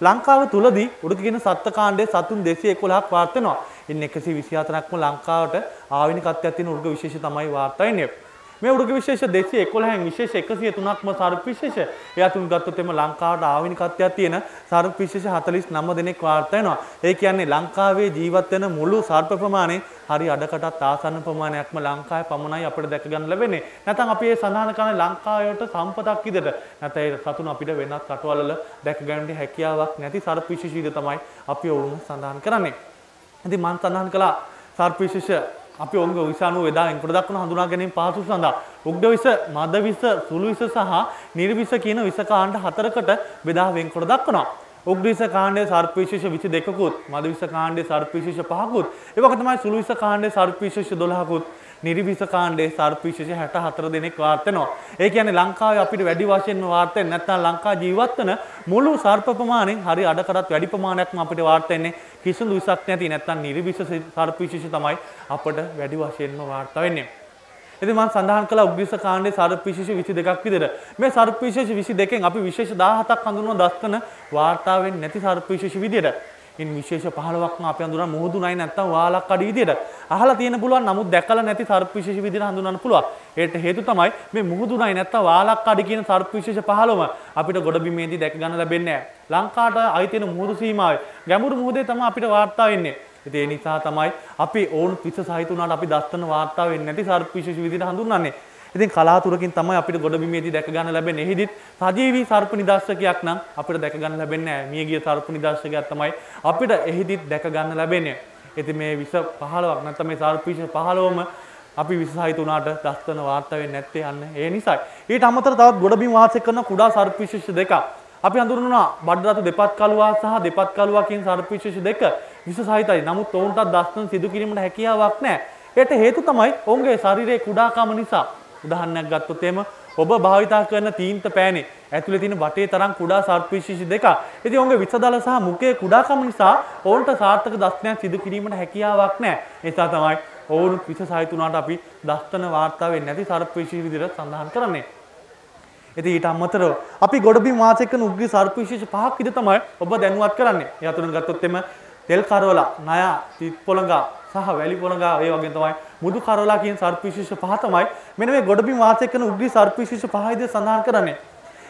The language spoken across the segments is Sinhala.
ලංකාව තුලදී උඩක කියන සත්ත්ව කාණ්ඩයේ සතුන් 211ක් වාර්තා වෙනවා. ඉන් 124ක්ම ලංකාවට ආවිනිකත්වයක් තියෙන උර්ග විශේෂ තමයි වාර්තා වෙන්නේ. මේ උඩක විශේෂ 211න් විශේෂ 103ක්ම සර්ප විශේෂ. ඒ අතුන් ගත්තොත් එම ලංකාවට ආවිනිකත්වයක් තියෙන සර්ප විශේෂ 49 දෙනෙක් වාර්තා වෙනවා. ඒ කියන්නේ ලංකාවේ ජීවත් වෙන මුළු සර්ප ප්‍රමාණය හරි අඩකටත් ආසන්න ප්‍රමාණයක්ම ලංකාවේ පමණයි අපිට දැක ගන්න ලැබෙන්නේ. නැත්නම් අපි මේ සඳහන් කරන ලංකාවට සම්පතක් විදිහට නැත්නම් ඒ සතුන් අපිට වෙනත් රටවල දැක ගන්න හැකියාවක් නැති සර්ප විශේෂ විදිහ තමයි අපි ඔවුන් සඳහන් කරන්නේ. ඉතින් මම සඳහන් කළා සර්ප විශේෂ අපි ඔවුන්ගේ විස අනුව එදා එන්කොට දක්වන හඳුනා ගැනීම පහසු සඳහා උග්ඩ විස, මද විස, සුළු විස සහ නිර්විස කියන විස කාණ්ඩ හතරකට බෙදා වෙන්කොට දක්වනවා. උග්ඩ විස කාණ්ඩයේ සර්ප විශේෂ 22කුත්, මද විස කාණ්ඩයේ සර්ප විශේෂ 5කුත්, ඒ වගේ තමයි සුළු විස කාණ්ඩයේ සර්ප විශේෂ 12කුත් නිරිවිස කාණ්ඩයේ සර්ප විශේෂ 64 දෙනෙක් වාර්ත වෙනවා. ඒ කියන්නේ ලංකාවේ අපිට වැඩි වශයෙන්ම වාර්ත වෙන්නේ නැත්නම් ලංකා ජීවත් වෙන මුළු සර්ප ප්‍රමාණයෙන් හරි අඩකටත් වැඩි ප්‍රමාණයක්ම අපිට වාර්ත වෙන්නේ කිසිදු විසක් නැති නැත්නම් නිරිවිස සර්ප විශේෂ තමයි අපිට වැඩි වශයෙන්ම වාර්ත වෙන්නේ. ඉතින් මම සඳහන් කළා උග්ගිස කාණ්ඩයේ සර්ප විශේෂ 22ක් විදිහට. මේ සර්ප විශේෂ 22කින් අපි විශේෂ 17ක් හඳුන්වන දස්තන වාර්තා වෙන්නේ නැති සර්ප විශේෂ විදිහට. ඉන් විශේෂ 15ක්ම අපි හඳුනන මුහුදු නයි නැත්තම් වාලක් අඩි විදියට. අහලා තියෙන පුළුවන් නමුත් දැකලා නැති සර්ප විශේෂ විදියට හඳුනන්න පුළුවන්. ඒට හේතු තමයි මේ මුහුදු නයි නැත්තම් වාලක් අඩි කියන සර්ප විශේෂ 15ම අපිට ගොඩබිමේදී දැක ගන්න ලැබෙන්නේ නැහැ. ලංකාවට අයිති වෙන මුහුදු සීමාවේ ගැඹුරු මුහුදේ තමයි අපිට වාර්තා වෙන්නේ. ඉතින් ඒ නිසා තමයි අපි ඕන් පිස සහිත උනාට අපි දස්තන වාර්තා වෙන්නේ නැති සර්ප විශේෂ විදියට හඳුන්වන්නේ. ඉතින් කලාතුරකින් තමයි අපිට ගොඩබිමේදී දැක ගන්න ලැබෙන්නේ. එහිදිත් සජීවී සර්ප නිදර්ශකයක් නම් අපිට දැක ගන්න ලැබෙන්නේ නැහැ. මියගිය සර්ප නිදර්ශකයක් තමයි අපිට එහිදිත් දැක ගන්න ලැබෙන්නේ. ඉතින් මේ විස 15ක් නැත්නම් මේ සර්ප විස 15ම අපි විසහිත උනාට දස්තන වාර්තා වෙන්නේ නැත්තේ යන්න ඒ නිසායි. ඊට අමතරව තවත් ගොඩබිම් වාසය කරන කුඩා සර්ප විශේෂ දෙකක් අපි හඳුන්වනවා බඩරතු දෙපත් කළුවා සහ දෙපත් කළුවා කියන සර්ප විශේෂ දෙක විසසහිතයි. නමුත් ඔවුන්ට දස්තන සිදු කිරීමට හැකියාවක් නැහැ. ඒට හේතු තමයි ඔවුන්ගේ ශරීරයේ කුඩාකම නිසා. උදාහරණයක් ගත්තොත් එහෙම ඔබ භාවිතා කරන තීන්ත පෑනේ ඇතුලේ තියෙන වටේ තරම් කුඩා සර්පවිශේෂ දෙකක්. ඉතින් ඔවුන්ගේ විසදල සහ මුඛයේ කුඩාකම නිසා ඔවුන්ට සාර්ථක දස්නයක් සිදු කිරීමට හැකියාවක් නැහැ. ඒ නිසා තමයි ඔවුන් විස සහිත වුණාට අපි දස්තන වාර්තා වෙන්නේ නැති සර්පවිශේෂ විදිහට සඳහන් කරන්නේ. ඉතින් ඊට අමතරව අපි ගොඩබිම් වාසය කරන උග්‍රී සර්පවිශේෂ පහක් විතර තමයි ඔබ දැනුවත් කරන්නේ. ඒ අතුරින් ගත්තොත් එම තෙල් කරවලා, නයා, තිත් පොළඟා, සහ වැලි පොළඟා ඒ වගේ තමයි මුදු කරවලා කියන සර්ප විශේෂ පහ තමයි මෙන්න මේ ගොඩබිම් වාසය කරන උග්‍රී සර්ප විශේෂ පහ විදිහට සඳහන් කරන්නේ.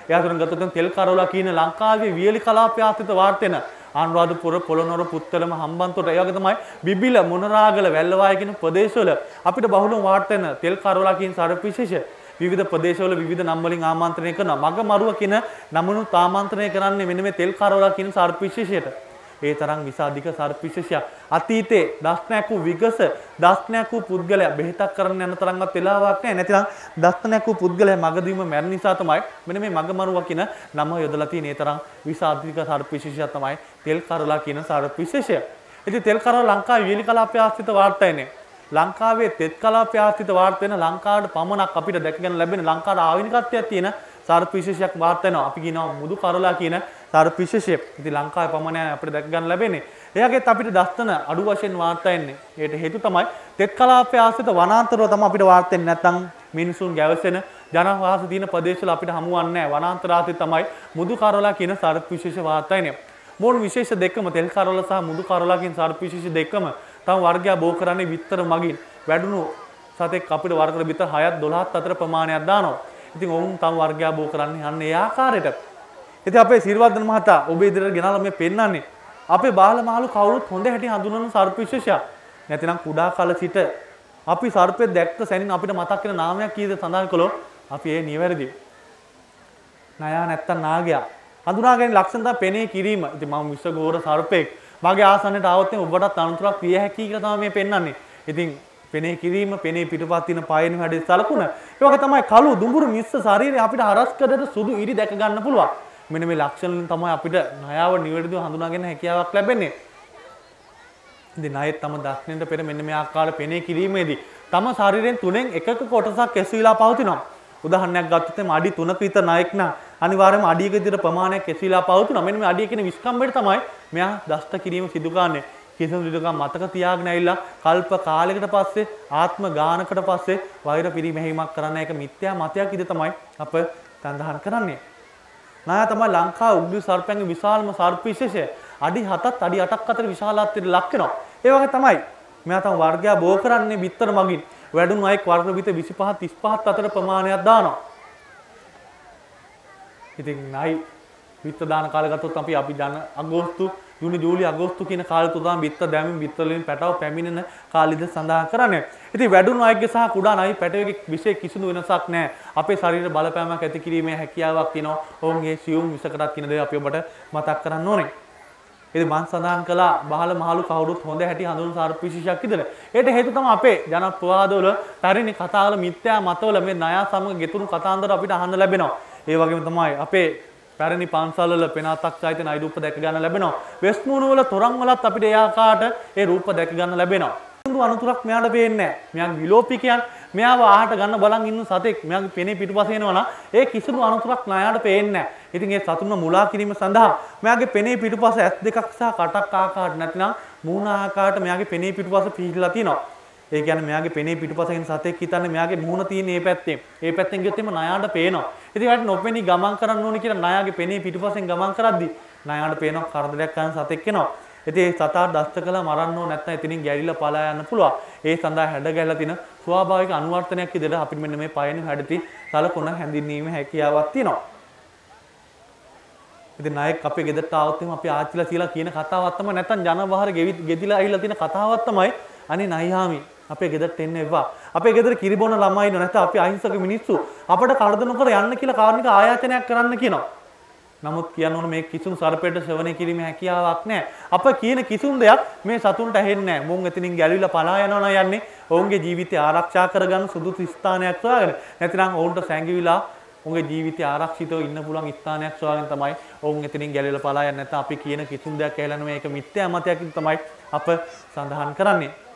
එයාතුරන් ගත්තොත් තෙල් කරවලා කියන ලංකාවේ වියලි කලාපය ආශ්‍රිත වාර්තන අනුරාධපුර පොළොන්නරුව පුත්තලම හම්බන්තොට ඒ වගේ තමයි බිබිල මොනරාගල වැල්ලවාය කියන ප්‍රදේශවල අපිට බහුලව වාර්තන තෙල් කරවලා කියන සර්ප විශේෂ විවිධ ප්‍රදේශවල විවිධ නම් වලින් ආමන්ත්‍රණය කරනවා. මග මරුව කියන නමනුත් ආමන්ත්‍රණය කරන්නේ මෙන්න මේ තෙල් කරවලා කියන සර්ප විශේෂයට. ඒ තරම් විසාධික සර්පිශෂයක් අතීතේ දස්නයක් වූ විගස දස්නයක් වූ පුද්ගලයා බෙහෙතක් කරන්න යන තරම්වත් වෙලාවක් නැහැ. නැතිනම් දස්නයක් වූ පුද්ගලයා මගදීම මැරෙන නිසා තමයි මෙන්න මේ මගමරුවා කියන නම යොදලා තියෙන ඒ තරම් විසාධික සර්පිශෂයක් තමයි තෙල් කරලා කියන සර්පිශෂය. ඉතින් තෙල් කරලා ලංකාවේ වියලි කලාපය ආශ්‍රිත වාර්තායනේ ලංකාවේ තෙත් කලාපය ආශ්‍රිත වාර්තා වෙන ලංකාවට පමණක් අපිට දැක ගන්න ලැබෙන ලංකාවේ ආවිනිකත්වයක් තියෙන සර්ප විශේෂයක් වාර්තා වෙනවා. අපි කියනවා මුදු කරලා කියන සර්ප විශේෂය. ඉතින් ලංකාවේ පමණයි අපිට දැක ගන්න ලැබෙන්නේ. එයාගෙත් අපිට දස්තන අඩු වශයෙන් වාර්තා වෙන්නේ. ඒකට හේතු තමයි තෙත් කලාපය ආශ්‍රිත වනාන්තරව තමයි අපිට වාර්තා වෙන්නේ. නැත්නම් මිනිසුන් ගැවසෙන ජනවාස තියෙන ප්‍රදේශවල අපිට හමුවන්නේ නැහැ. වනාන්තර ආශ්‍රිත තමයි මුදු කරලා කියන සර්ප විශේෂ වාර්තා වෙන්නේ. මොන විශේෂ දෙකම තෙල් කරවල සහ මුදු කරවලා කියන සර්ප විශේෂ දෙකම තම වර්ගයා බෝ කරන්නේ විතර මගින් වැඩුණු සතෙක් අපිට වර්ග විතර 6ක් 12ක් අතර ප්‍රමාණයක් දානවා. ඉතින් ඔවුන් තම වර්ගයා බෝ කරන්නේ අන්න ඒ ආකාරයට. ඉතින් අපේ සිරිවර්ධන මහතා ඔබ ඉදිරියට ගෙනල්ලා මේ පෙන්වන්නේ අපේ බාල මාළු කවුරුත් හොඳ හැටි හඳුනන සර්ප විශේෂයක්. නැතිනම් කුඩා කල සිට අපි සර්පෙක් දැක්ක සැනින් අපිට මතක් වෙන නාමයක් කීයද සඳහන් කළොත් අපි ඒ නිවැරදි. නයා නැත්තම් නාගයා. හඳුනාගෙන ලක්ෂණ තමයි පෙනේ කිරීම. ඉතින් මම විශ්වගෝර සර්පෙක්. මගේ ආසන්නයට ආවොත් ඔබටත් අනුතරක් පිය හැකි කියලා තමයි මේ පෙන්වන්නේ. ඉතින් පෙනේ කිරීම, පෙනේ පිටපත් තියෙන පායන වැඩේ සලකුණ. ඒ වගේ තමයි කළු දුඹුරු මිස්ස ශරීරය අපිට හරස්කඩට සුදු ඉරි දැක ගන්න පුළුවන්. මෙන්න මේ ලක්ෂණ තමයි අපිට ණයාව නිවැරදිව හඳුනාගෙන හැකියාවක් ලැබෙන්නේ. ඉතින් ණයෙත් තම දක්ෂිනට පෙර මෙන්න මේ ආකාර පෙනේ කිරීමේදී තම ශරීරයෙන් තුනෙන් එකක කොටසක් ඇසීලා පවතිනවා. උදාහරණයක් ගත්තොත් එම අඩි 3ක විතර ණයෙක් නම් අනිවාර්යයෙන්ම අඩියක විතර ප්‍රමාණයක් ඇසීලා පවතිනවා. මෙන්න මේ අඩිය කියන විස්කම්බෙට තමයි මෙයා දෂ්ට කිරීම සිදු කරන්නේ. කිසිදු විදකම් මතක තියාගෙන ඇවිල්ලා කල්ප කාලයකට පස්සේ ආත්ම ගානකට පස්සේ වෛර පිරිමැහීමක් කරන්න එක මිත්‍යා මතයක් ඉද තමයි අප සඳහන් කරන්නේ. නායා තමයි ලංකාවේ උග්‍ර සර්පයන්ගේ විශාලම සර්ප විශේෂය. අඩි 7ත් අඩි 8ක් අතර විශාලත්වයට ලක් වෙනවා. ඒ වගේ තමයි මෙයා තම වර්ගයා බෝ කරන්නේ බිත්තර මගින්. වැඩුණු අයෙක් වර්ග බිත 25 35 අතර ප්‍රමාණයක් දානවා. ඉතින් නයි බිත්ත දාන කාලය ගත්තොත් අපි අපි දන්න අගෝස්තු ජූනි ජූලි අගෝස්තු කියන කාල තුනම බිත්ත දැමීම බිත්ත වලින් පැටව පැමිණෙන කාලෙද සඳහන් කරන්නේ. ඉතින් වැඩුණු අයගේ සහ කුඩා නයි පැටවෙගේ විශේෂ කිසිදු වෙනසක් නැහැ. අපේ ශරීර බලපෑමක් ඇති කිරීමේ හැකියාවක් තියෙනවා. ඔවුන්ගේ සියුම් විසකටත් කියන දේ අපි ඔබට මතක් කරන්න ඕනේ. ඉතින් මං සඳහන් කළා බහල මහලු කවුරුත් හොඳ හැටි හඳුනන සර්ප විශේෂයක් ඉදලා. ඒට හේතු තමයි අපේ ජනප්‍රවාදවල තරිණි කතාවල මිත්‍යා මතවල මේ ණය සමග ගෙතුණු කතාන්දර අපිට අහන්න ලැබෙනවා. ඒ වගේම තමයි අපේ පැරණි පන්සල්වල පෙනාතක් සහිත නයි රූප දැක ගන්න ලැබෙනවා. වෙස් මුණුවල තොරන් වලත් අපිට ඒ ආකාරයට ඒ රූප දැක ගන්න ලැබෙනවා. කිසිදු අනුතුරක් මෙයාට පේන්නේ නැහැ. මෙයාගේ විලෝපිකයන් මෙයාව ආහට ගන්න බලන් ඉන්න සතෙක් මෙයාගේ පෙනේ පිටුපස එනවා නම් ඒ කිසිදු අනුතුරක් ණයාට පේන්නේ නැහැ. ඉතින් ඒ සතුන්ව මුලා කිරීම සඳහා මෙයාගේ පෙනේ පිටුපස ඇස් දෙකක් සහ කටක් ආකාරයට නැතිනම් මූණ ආකාරයට මෙයාගේ පෙනේ පිටුපස පිහිටලා තියෙනවා. ඒ කියන්නේ මෙයාගේ පෙනේ පිටුපසින් සතෙක් හිතන්නේ මෙයාගේ මුහුණ තියෙන මේ පැත්තේ. ඒ පැත්තෙන් ගියොත් එimhe ණයාට පේනවා. ඉතින් ඒකට නොපෙනී ගමන් කරන්න ඕනේ කියලා ණයාගේ පෙනේ පිටුපසෙන් ගමන් කරද්දී ණයාට පේනවා කරදරයක් කරන සතෙක් එනවා. ඉතින් ඒ සතා දෂ්ට කළා මරන්න ඕන නැත්නම් එතනින් ගැරිලා පලා යන්න පුළුවන්. ඒ සඳහා හැඩ ගැහිලා තියෙන ස්වාභාවික අනුවර්තනයක් විදිහට අපිට මෙන්න මේ පයන හැඩති සලකුණ හැඳින්වීමේ හැකියාවක් තියෙනවා. ඉතින් නායක අපේ ගෙදරට ආවොත් එහෙනම් අපි ආච්චිලා කියලා කියන කතාවක් තමයි නැත්නම් ජනවහර ගෙවිලා ඇවිල්ලා තියෙන කතාවක් තමයි අනේ නයිහාමි අපේ ගෙදරට එන්න එපා. අපේ ගෙදර කිරිබොන ළමයි ඉන්න නැත්නම් අපි අහිංසක මිනිස්සු අපට කරදර නොකර යන්න කියලා කාරණික ආයාචනයක් කරන්න කියනවා. නමුත් කියන්න ඕන මේ කිසිම සර්පයට ශ්‍රවණය කිරීමේ හැකියාවක් නැහැ. අප කියන කිසිම දෙයක් මේ සතුන්ට ඇහෙන්නේ නැහැ. මොවුන් එතනින් ගැලවිලා පලා යනවා නම් යන්නේ ඔවුන්ගේ ජීවිතය ආරක්ෂා කරගන්න සුදුසු ස්ථානයක් සොයාගෙන. නැතිනම් ඔවුන්ට සැඟවිලා ඔවුන්ගේ ජීවිතය ආරක්ෂිතව ඉන්න පුළුවන් ස්ථානයක් සොයාගෙන තමයි ඔවුන් එතනින් ගැලවිලා පලා යන්නේ. නැත්නම් අපි කියන කිසිම දෙයක් ඇහෙලා නෙමෙයි ඒක මිත්‍යා මතයක් තමයි අප සඳහන් කරන්නේ.